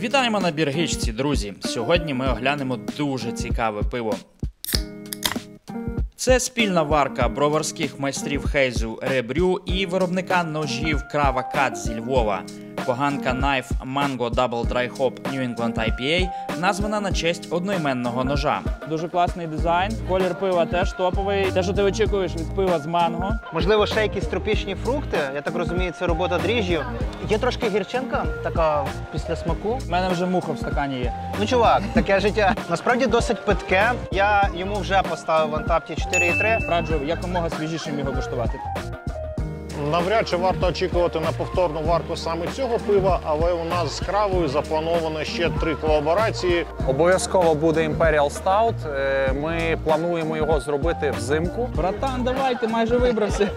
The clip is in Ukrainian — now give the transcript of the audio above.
Вітаємо на біргичці, друзі. Сьогодні ми оглянемо дуже цікаве пиво. Це спільна варка броварських майстрів Хейзу Ребрю і виробника ножів Крава Кат зі Львова. Поганка Knife Mango Double Dry Hop New England IPA названа на честь одноіменного ножа. Дуже класний дизайн. Колір пива теж топовий. Те, що ти очікуєш від пива з манго. Можливо, ще якісь тропічні фрукти. Я так розумію, це робота дріжджів. Є трошки гірчинка, така після смаку. У мене вже муха в стакані є. Ну, чувак, таке життя. Насправді досить питке. Я йому вже поставив в Антапті 4,3. Раджу якомога свіжішим його куштувати. Навряд чи варто очікувати на повторну варку саме цього пива, але у нас з кравою заплановано ще три колаборації. Обов'язково буде Imperial Stout. Е, Ми плануємо його зробити взимку. Братан, давай, ти майже вибрався.